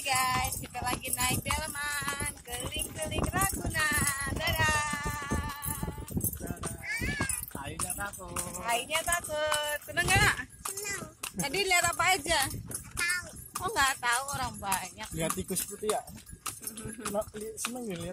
Hai guys, kita lagi naik delman keliling-keliling Ragunan. Dadah. Kayunya takut. Kayaknya takut. Seneng gak Seneng. Tadi lihat apa aja? Tahu. Oh nggak tahu orang banyak. Lihat tikus putih ya. Seneng ya lihat